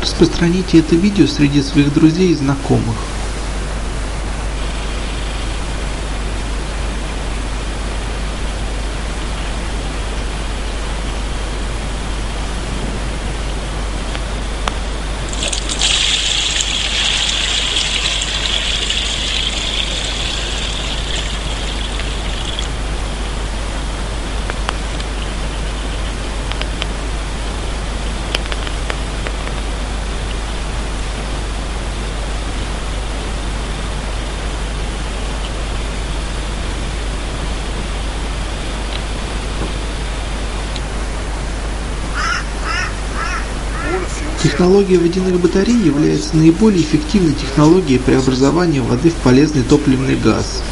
Распространите это видео среди своих друзей и знакомых. Технология водяных батарей является наиболее эффективной технологией преобразования воды в полезный топливный газ.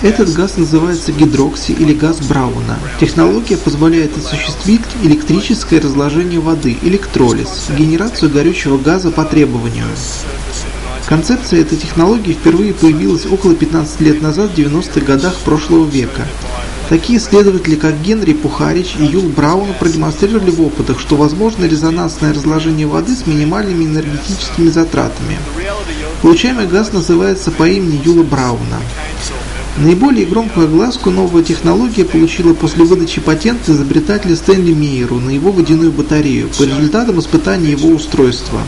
Этот газ называется гидрокси или газ Брауна. Технология позволяет осуществить электрическое разложение воды, электролиз, генерацию горючего газа по требованию. Концепция этой технологии впервые появилась около 15 лет назад в 90-х годах прошлого века. Такие исследователи, как Генри Пухарич и Юл Браун, продемонстрировали в опытах, что возможно резонансное разложение воды с минимальными энергетическими затратами. Получаемый газ называется по имени Юла Брауна. Наиболее громкую огласку новая технология получила после выдачи патента изобретателя Стэнли Мейеру на его водяную батарею по результатам испытания его устройства.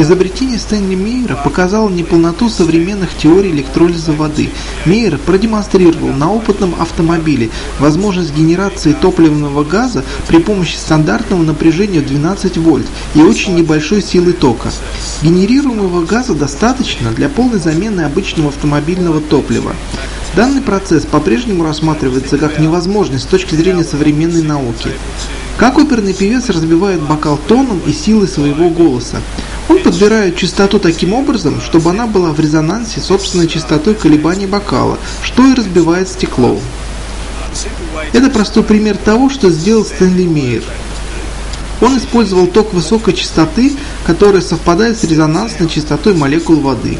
Изобретение Стэнли Мейера показало неполноту современных теорий электролиза воды. Мейер продемонстрировал на опытном автомобиле возможность генерации топливного газа при помощи стандартного напряжения 12 вольт и очень небольшой силы тока. Генерируемого газа достаточно для полной замены обычного автомобильного топлива. Данный процесс по-прежнему рассматривается как невозможный с точки зрения современной науки. Как оперный певец разбивает бокал тоном и силой своего голоса? Он подбирает частоту таким образом, чтобы она была в резонансе с собственной частотой колебаний бокала, что и разбивает стекло. Это простой пример того, что сделал Стэнли Мейер. Он использовал ток высокой частоты, который совпадает с резонансной частотой молекул воды.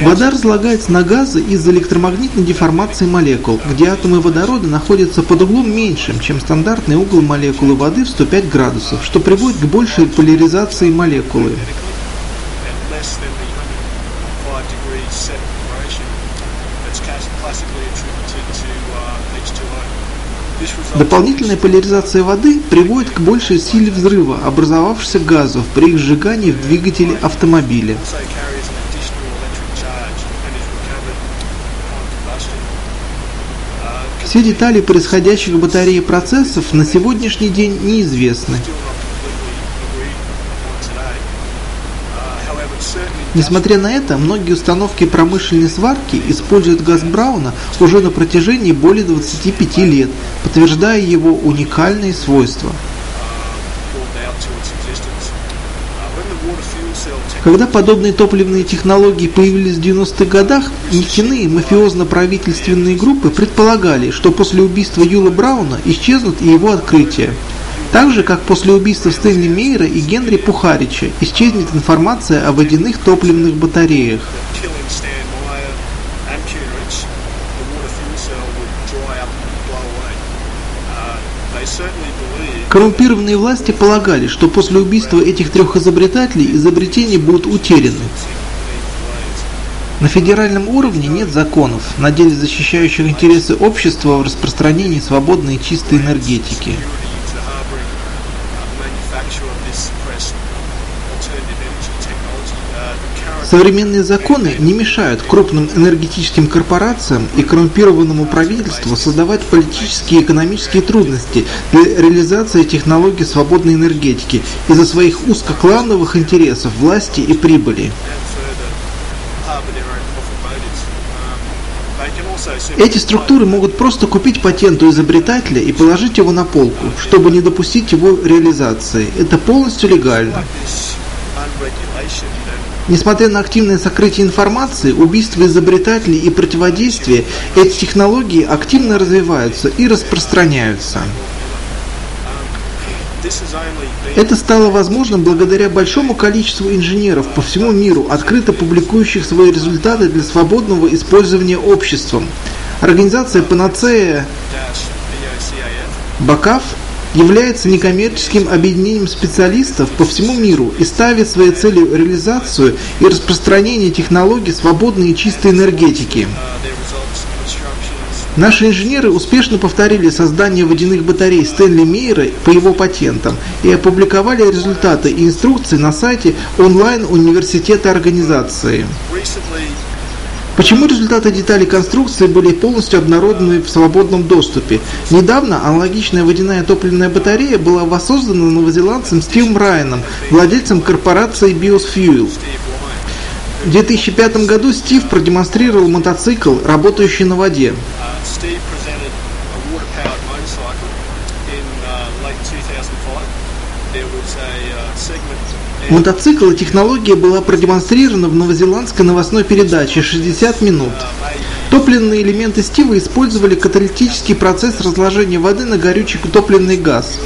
Вода разлагается на газы из-за электромагнитной деформации молекул, где атомы водорода находятся под углом меньшим, чем стандартный угол молекулы воды в 105 градусов, что приводит к большей поляризации молекулы. Дополнительная поляризация воды приводит к большей силе взрыва образовавшихся газов при их сжигании в двигателе автомобиля. Все детали происходящих в батарее процессов на сегодняшний день неизвестны. Несмотря на это, многие установки промышленной сварки используют газ Брауна уже на протяжении более 25 лет, подтверждая его уникальные свойства. Когда подобные топливные технологии появились в 90-х годах, нефтяные мафиозно-правительственные группы предполагали, что после убийства Юла Брауна исчезнут и его открытия. Так же, как после убийства Стэнли Мейера и Генри Пухарича исчезнет информация о водяных топливных батареях. Коррумпированные власти полагали, что после убийства этих трех изобретателей изобретения будут утеряны. На федеральном уровне нет законов, на деле защищающих интересы общества в распространении свободной и чистой энергетики. Современные законы не мешают крупным энергетическим корпорациям и коррумпированному правительству создавать политические и экономические трудности для реализации технологий свободной энергетики из-за своих узкоклановых интересов, власти и прибыли. Эти структуры могут просто купить патент у изобретателя и положить его на полку, чтобы не допустить его реализации. Это полностью легально. Несмотря на активное сокрытие информации, убийство изобретателей и противодействие, эти технологии активно развиваются и распространяются. Это стало возможным благодаря большому количеству инженеров по всему миру, открыто публикующих свои результаты для свободного использования обществом. Организация Панацея Бакав является некоммерческим объединением специалистов по всему миру и ставит своей целью реализацию и распространение технологий свободной и чистой энергетики. Наши инженеры успешно повторили создание водяных батарей Стэнли Мейера по его патентам и опубликовали результаты и инструкции на сайте онлайн-университета организации. Почему результаты деталей конструкции были полностью обнародованы в свободном доступе? Недавно аналогичная водяная топливная батарея была воссоздана новозеландцем Стивом Райаном, владельцем корпорации Biosfuel. В 2005 году Стив продемонстрировал мотоцикл, работающий на воде. Мотоцикл и технология была продемонстрирована в новозеландской новостной передаче «60 минут». Топливные элементы Стива использовали каталитический процесс разложения воды на горючий топливный газ.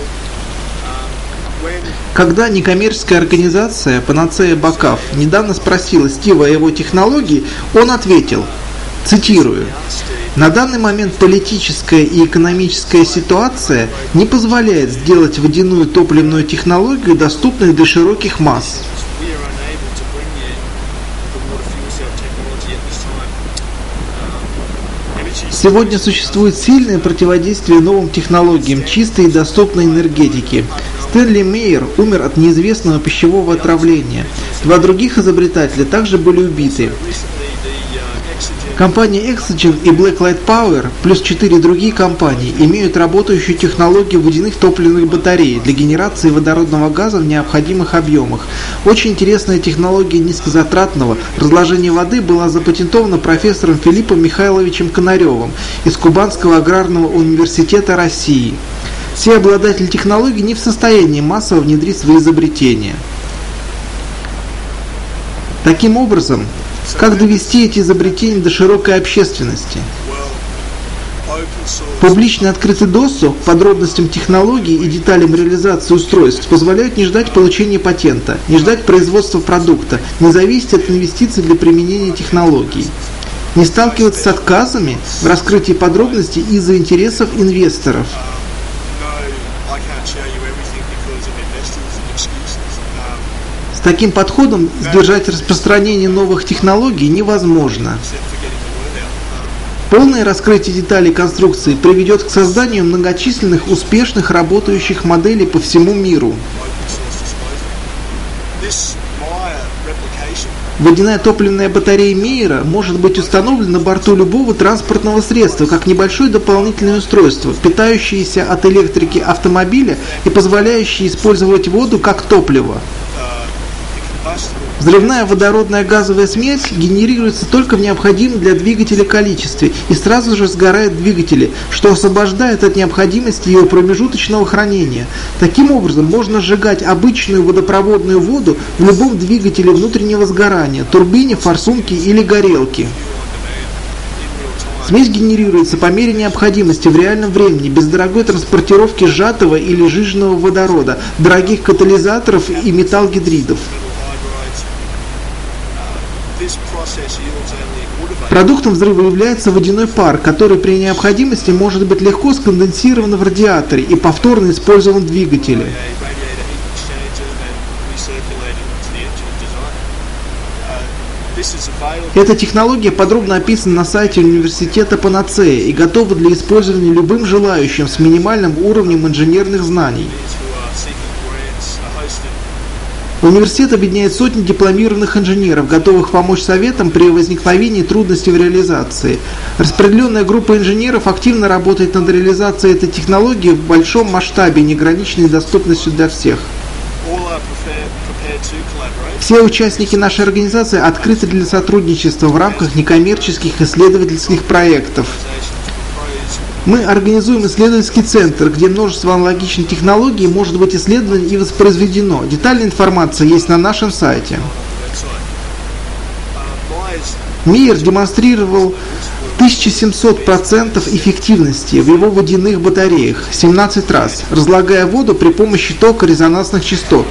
Когда некоммерческая организация Панацея Бакав недавно спросила Стива о его технологии, он ответил, цитирую, на данный момент политическая и экономическая ситуация не позволяет сделать водяную топливную технологию доступной для широких масс. Сегодня существует сильное противодействие новым технологиям чистой и доступной энергетики. Стэнли Мейер умер от неизвестного пищевого отравления. Два других изобретателя также были убиты. Компания Exogen и Blacklight Power плюс четыре другие компании имеют работающую технологию водяных топливных батарей для генерации водородного газа в необходимых объемах. Очень интересная технология низкозатратного разложения воды была запатентована профессором Филиппом Михайловичем Конаревым из Кубанского аграрного университета России. Все обладатели технологий не в состоянии массово внедрить свои изобретения. Таким образом, как довести эти изобретения до широкой общественности? Публичный открытый доступ к подробностям технологий и деталям реализации устройств позволяет не ждать получения патента, не ждать производства продукта, не зависеть от инвестиций для применения технологий, не сталкиваться с отказами в раскрытии подробностей из-за интересов инвесторов. Таким подходом сдержать распространение новых технологий невозможно. Полное раскрытие деталей конструкции приведет к созданию многочисленных успешных работающих моделей по всему миру. Водяная топливная батарея Мейера может быть установлена на борту любого транспортного средства, как небольшое дополнительное устройство, питающееся от электрики автомобиля и позволяющее использовать воду как топливо. Взрывная водородная газовая смесь генерируется только в необходимом для двигателя количестве и сразу же сгорает в двигателе, что освобождает от необходимости ее промежуточного хранения. Таким образом, можно сжигать обычную водопроводную воду в любом двигателе внутреннего сгорания, турбине, форсунке или горелке. Смесь генерируется по мере необходимости в реальном времени, без дорогой транспортировки сжатого или жиженного водорода, дорогих катализаторов и металлгидридов. Продуктом взрыва является водяной пар, который при необходимости может быть легко сконденсирован в радиаторе и повторно использован в двигателе. Эта технология подробно описана на сайте университета Панацея и готова для использования любым желающим с минимальным уровнем инженерных знаний. Университет объединяет сотни дипломированных инженеров, готовых помочь советам при возникновении трудностей в реализации. Распределенная группа инженеров активно работает над реализацией этой технологии в большом масштабе, неограниченной доступностью для всех. Все участники нашей организации открыты для сотрудничества в рамках некоммерческих исследовательских проектов. Мы организуем исследовательский центр, где множество аналогичных технологий может быть исследовано и воспроизведено. Детальная информация есть на нашем сайте. Мир демонстрировал 1700% эффективности в его водяных батареях 17 раз, разлагая воду при помощи тока резонансных частот.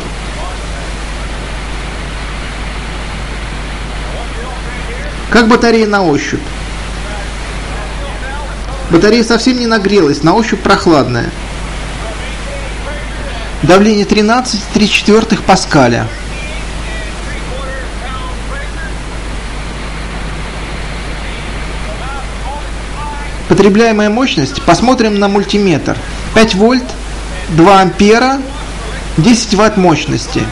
Как батарея на ощупь? Батарея совсем не нагрелась, на ощупь прохладная. Давление 13,3 четвертых паскаля. Потребляемая мощность, посмотрим на мультиметр. 5 вольт, 2 ампера, 10 ватт мощности.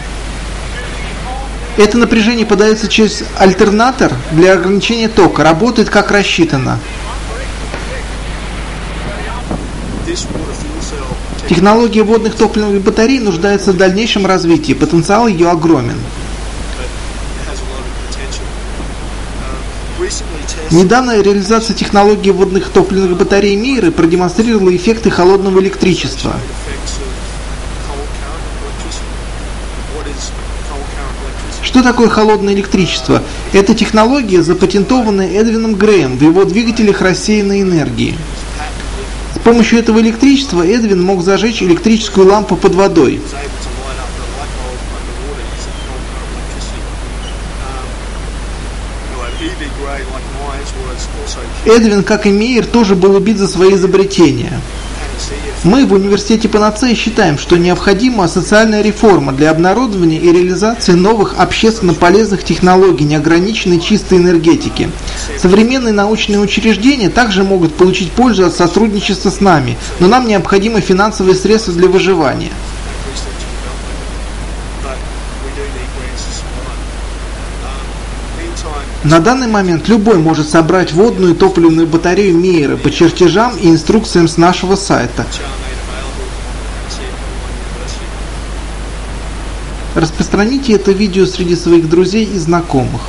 Это напряжение подается через альтернатор для ограничения тока. Работает как рассчитано. Технология водных топливных батарей нуждается в дальнейшем развитии. Потенциал ее огромен. Недавно реализация технологии водных топливных батарей мира продемонстрировала эффекты холодного электричества. Что такое холодное электричество? Это технология, запатентованная Эдвином Греем в его двигателях рассеянной энергии. Помощью этого электричества Эдвин мог зажечь электрическую лампу под водой. Эдвин, как и Мейер, тоже был убит за свои изобретения. Мы в университете Панацея считаем, что необходима социальная реформа для обнародования и реализации новых общественно полезных технологий неограниченной чистой энергетики. Современные научные учреждения также могут получить пользу от сотрудничества с нами, но нам необходимы финансовые средства для выживания. На данный момент любой может собрать водную и топливную батарею Мейера по чертежам и инструкциям с нашего сайта. Распространите это видео среди своих друзей и знакомых.